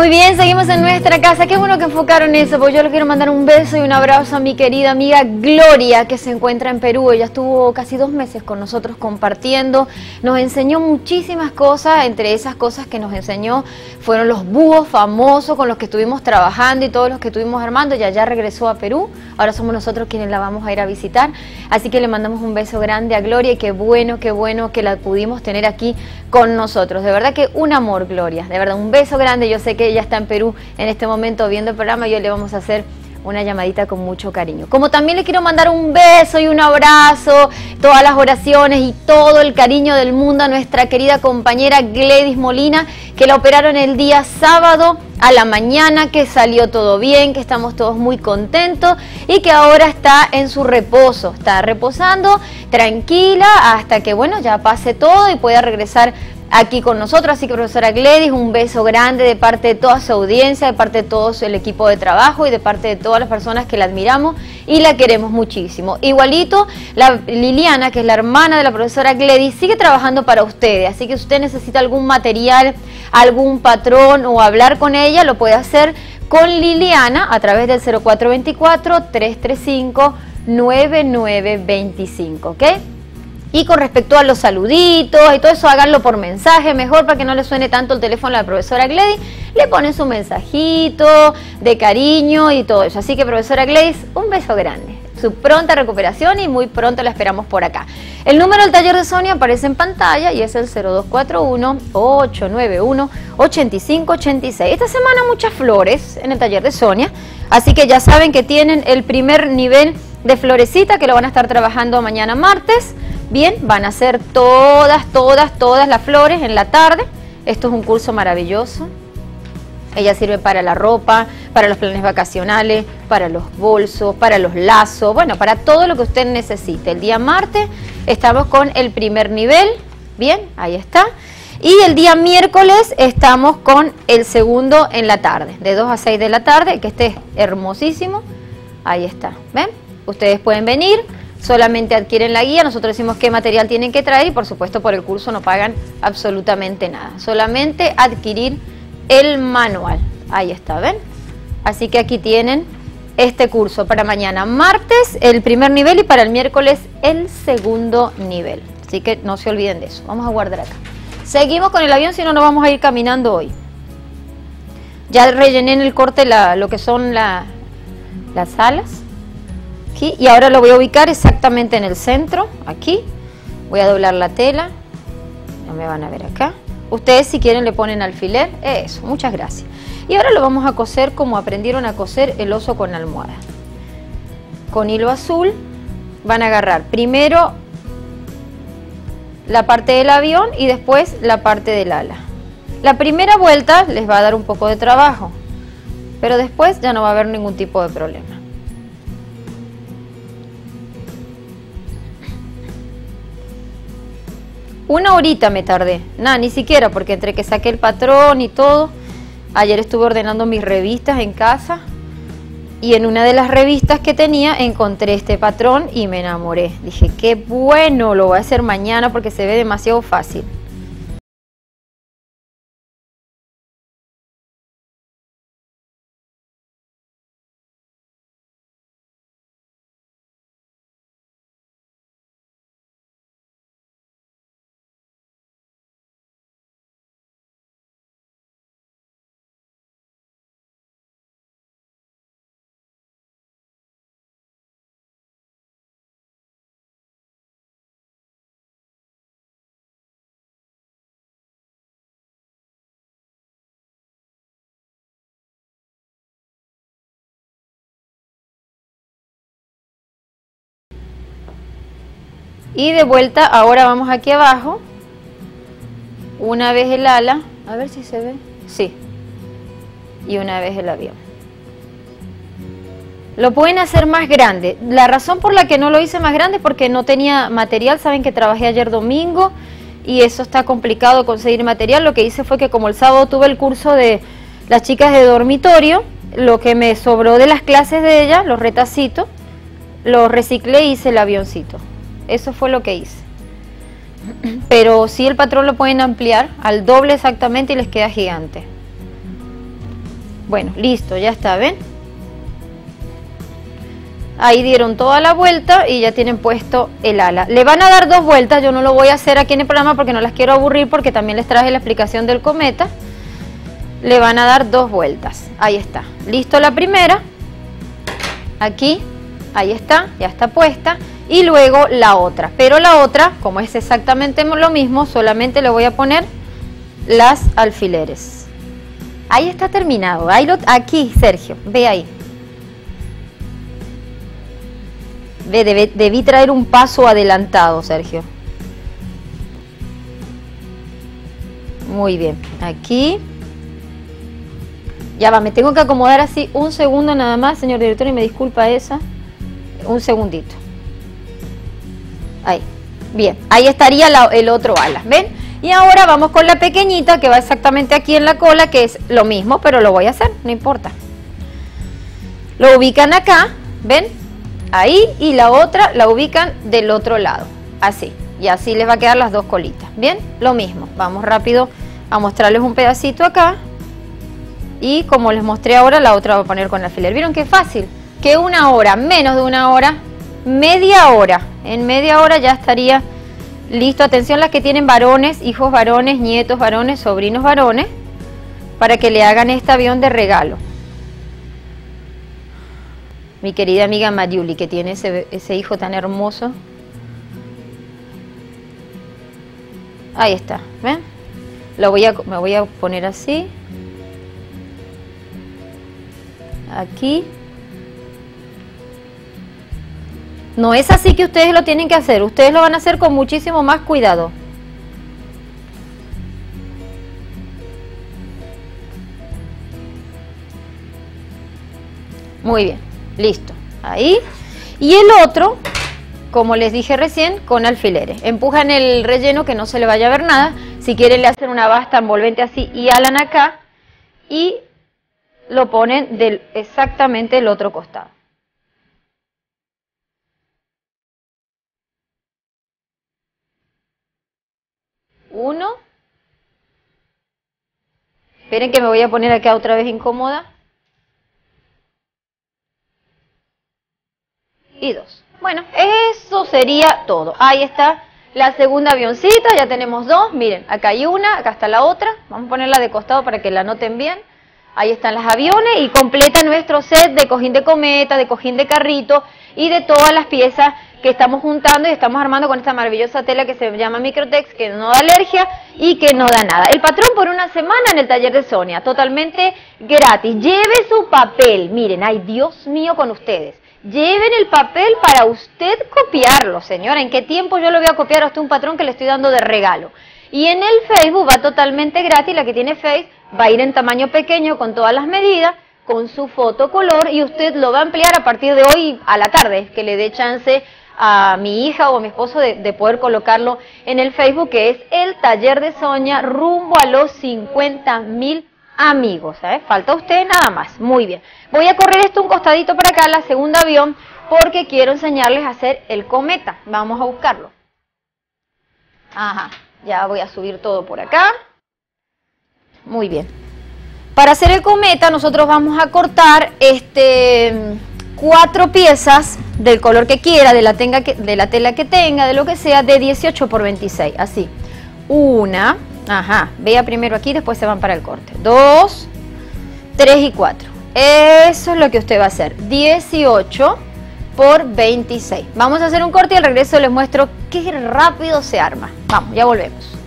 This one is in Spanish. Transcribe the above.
Muy bien, seguimos en nuestra casa. Qué bueno que enfocaron eso, porque yo le quiero mandar un beso y un abrazo a mi querida amiga Gloria, que se encuentra en Perú. Ella estuvo casi dos meses con nosotros compartiendo. Nos enseñó muchísimas cosas. Entre esas cosas que nos enseñó fueron los búhos famosos con los que estuvimos trabajando y todos los que estuvimos armando. Ya ya regresó a Perú. Ahora somos nosotros quienes la vamos a ir a visitar. Así que le mandamos un beso grande a Gloria y qué bueno, qué bueno que la pudimos tener aquí con nosotros. De verdad que un amor, Gloria. De verdad, un beso grande. Yo sé que ella está en Perú en este momento viendo el programa y hoy le vamos a hacer una llamadita con mucho cariño. Como también le quiero mandar un beso y un abrazo, todas las oraciones y todo el cariño del mundo a nuestra querida compañera Gladys Molina, que la operaron el día sábado a la mañana, que salió todo bien, que estamos todos muy contentos y que ahora está en su reposo, está reposando tranquila hasta que, bueno, ya pase todo y pueda regresar aquí con nosotros. Así que, profesora Gledis, un beso grande de parte de toda su audiencia, de parte de todo el equipo de trabajo y de parte de todas las personas que la admiramos y la queremos muchísimo. Igualito, la Liliana, que es la hermana de la profesora Gledis, sigue trabajando para ustedes. Así que si usted necesita algún material, algún patrón o hablar con ella, lo puede hacer con Liliana a través del 0424-335-9925, ¿ok? Y con respecto a los saluditos y todo eso, háganlo por mensaje, mejor para que no le suene tanto el teléfono a la profesora Gladys. Le ponen su mensajito de cariño y todo eso. Así que, profesora Gladys, un beso grande. Su pronta recuperación y muy pronto la esperamos por acá. El número del taller de Sonia aparece en pantalla y es el 0241-891-8586. Esta semana muchas flores en el taller de Sonia, así que ya saben que tienen el primer nivel de florecita que lo van a estar trabajando mañana martes. Bien, van a ser todas, todas, todas las flores en la tarde. Esto es un curso maravilloso. Ella sirve para la ropa, para los planes vacacionales, para los bolsos, para los lazos, bueno, para todo lo que usted necesite. El día martes estamos con el primer nivel, bien, ahí está. Y el día miércoles estamos con el segundo en la tarde, de 2 a 6 de la tarde, que esté hermosísimo. Ahí está, ¿ven? Ustedes pueden venir, solamente adquieren la guía, nosotros decimos qué material tienen que traer y por supuesto por el curso no pagan absolutamente nada, solamente adquirir el manual. Ahí está, ¿ven? Así que aquí tienen este curso para mañana martes el primer nivel y para el miércoles el segundo nivel. Así que no se olviden de eso. Vamos a guardar acá. Seguimos con el avión, si no, no vamos a ir caminando hoy. Ya rellené en el corte lo que son las alas y ahora lo voy a ubicar exactamente en el centro, aquí. Voy a doblar la tela, ya me van a ver acá. Ustedes si quieren le ponen alfiler, eso, muchas gracias. Y ahora lo vamos a coser como aprendieron a coser el oso con almohada. Con hilo azul van a agarrar primero la parte del avión y después la parte del ala. La primera vuelta les va a dar un poco de trabajo, pero después ya no va a haber ningún tipo de problema. Una horita me tardé, nada, ni siquiera, porque entre que saqué el patrón y todo, ayer estuve ordenando mis revistas en casa y en una de las revistas que tenía encontré este patrón y me enamoré. Dije, qué bueno, lo voy a hacer mañana porque se ve demasiado fácil. Y de vuelta, ahora vamos aquí abajo. Una vez el ala, a ver si se ve. Sí. Y una vez el avión. Lo pueden hacer más grande. La razón por la que no lo hice más grande es porque no tenía material. Saben que trabajé ayer domingo y eso está complicado conseguir material. Lo que hice fue que como el sábado tuve el curso de las chicas de dormitorio, lo que me sobró de las clases de ellas, los retacitos, lo reciclé y hice el avioncito. Eso fue lo que hice. Pero si el patrón lo pueden ampliar al doble exactamente y les queda gigante. Bueno, listo, ya está, ¿ven? Ahí dieron toda la vuelta y ya tienen puesto el ala. Le van a dar dos vueltas, yo no lo voy a hacer aquí en el programa porque no las quiero aburrir porque también les traje la explicación del cometa. Le van a dar dos vueltas. Ahí está. Listo la primera. Aquí, ahí está, ya está puesta. Y luego la otra. Pero la otra, como es exactamente lo mismo, solamente le voy a poner las alfileres. Ahí está terminado. Ahí lo, aquí, Sergio, ve ahí. debí traer un paso adelantado, Sergio. Muy bien, aquí. Ya va, me tengo que acomodar así un segundo nada más, señor director, y me disculpa esa. Un segundito. Ahí. Bien, ahí estaría el otro ala, ¿ven? Y ahora vamos con la pequeñita que va exactamente aquí en la cola, que es lo mismo, pero lo voy a hacer, no importa. Lo ubican acá, ¿ven? ahí y la otra la ubican del otro lado, así. Y así les va a quedar las dos colitas. Bien, lo mismo. Vamos rápido a mostrarles un pedacito acá. Y como les mostré ahora, la otra voy a poner con alfiler. ¿Vieron qué fácil? Que una hora, menos de una hora, media hora. En media hora ya estaría listo. Atención las que tienen varones, hijos varones, nietos varones, sobrinos varones, para que le hagan este avión de regalo mi querida amiga Mariuli, que tiene ese, hijo tan hermoso. Ahí está, ¿ven? Lo voy a, me voy a poner así. Aquí. No es así que ustedes lo tienen que hacer, ustedes lo van a hacer con muchísimo más cuidado. Muy bien. Listo, ahí. Y el otro, como les dije recién, con alfileres. Empujan el relleno que no se le vaya a ver nada. Si quieren le hacen una basta envolvente así y alan acá y lo ponen del exactamente el otro costado. Uno. Esperen que me voy a poner acá otra vez incómoda. y dos. Bueno, eso sería todo. Ahí está la segunda avioncita, ya tenemos dos. Miren, acá hay una, acá está la otra. Vamos a ponerla de costado para que la noten bien. Ahí están las aviones y completa nuestro set de cojín de cometa, de cojín de carrito y de todas las piezas que estamos juntando y estamos armando con esta maravillosa tela que se llama Microtex, que no da alergia y que no da nada. El patrón por una semana en el taller de Sonia, totalmente gratis. Lleve su papel. Miren, ay Dios mío con ustedes. Lleven el papel para usted copiarlo, señora. ¿En qué tiempo yo le voy a copiar a usted un patrón que le estoy dando de regalo? Y en el Facebook va totalmente gratis, la que tiene Face va a ir en tamaño pequeño con todas las medidas, con su foto color y usted lo va a ampliar a partir de hoy a la tarde, que le dé chance a mi hija o a mi esposo de, de, poder colocarlo en el Facebook, que es el taller de Soña rumbo a los 50 mil amigos. ¿eh? Falta usted nada más. Muy bien. Voy a correr esto un costadito para acá, la segunda avión, porque quiero enseñarles a hacer el cometa. Vamos a buscarlo. Ajá, ya voy a subir todo por acá. Muy bien. Para hacer el cometa nosotros vamos a cortar este cuatro piezas del color que quiera, de la, tenga de la tela que tenga, de lo que sea, de 18 por 26, así. Una, ajá, vea primero aquí, después se van para el corte. Dos, tres y cuatro. Eso es lo que usted va a hacer. 18 por 26. Vamos a hacer un corte y al regreso les muestro qué rápido se arma. Vamos, ya volvemos.